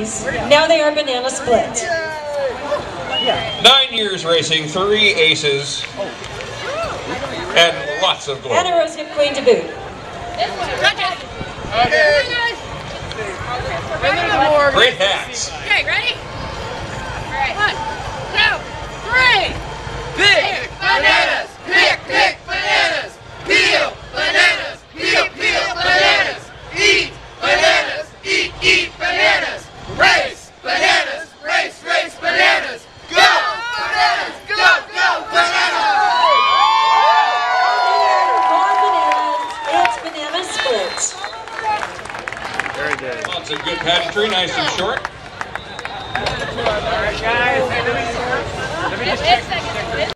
ladies. Now they are banana split. Nine years racing, three aces, and lots of glory. And a rose hip queen to boot. Great hats. Okay, ready? Banana split. Lots of good pageantry, nice and short. It's like